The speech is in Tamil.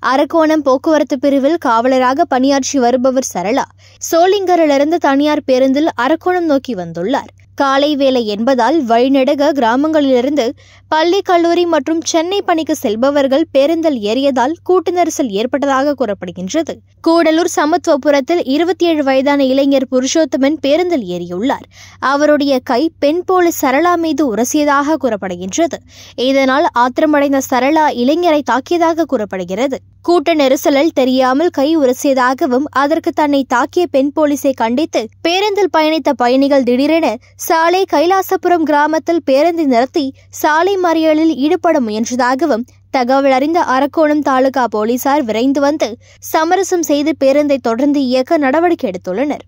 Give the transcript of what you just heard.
அரக்கோணம் போக்குவரத்து பிரிவில் காவலராக பணியாற்றி வருபவர் சரளா. சோளிங்கரிலிருந்து தனியார் பேருந்தில் அரக்கோணம் நோக்கி வந்துள்ளார். காலை வேலை என்பதால் வழிநெடுக கிராமங்களிலிருந்து பள்ளி கல்லூரி மற்றும் சென்னை பணிக்கு செல்பவர்கள் பேருந்தில் ஏறியதால் கூட்ட நெரிசல் ஏற்பட்டதாக கூறப்படுகின்றது. கூடலூர் சமத்துவபுரத்தில் இருபத்தி ஏழு வயதான இளைஞர் புருஷோத்தமன் பேருந்தில் ஏறியுள்ளார். அவருடைய கை பெண் போலீஸ் சரளா மீது உரசியதாக கூறப்படுகின்றது. இதனால் ஆத்திரமடைந்த சரளா இளைஞரை தாக்கியதாக கூறப்படுகிறது. கூட்ட நெரிசலில் தெரியாமல் கை உரசியதாகவும் அதற்கு தன்னை தாக்கிய பெண் போலீசை கண்டித்து பேருந்தில் பயணித்த பயணிகள் திடீரென சாலை கைலாசபுரம் கிராமத்தில் பேருந்தை நிறுத்தி சாலை மறியலில் ஈடுபட முயன்றதாகவும் தகவல் அறிந்த அரக்கோணம் தாலுகா போலீசார் விரைந்து வந்து சமரசம் செய்து பேருந்தை தொடர்ந்து இயக்க நடவடிக்கை எடுத்துள்ளனர்.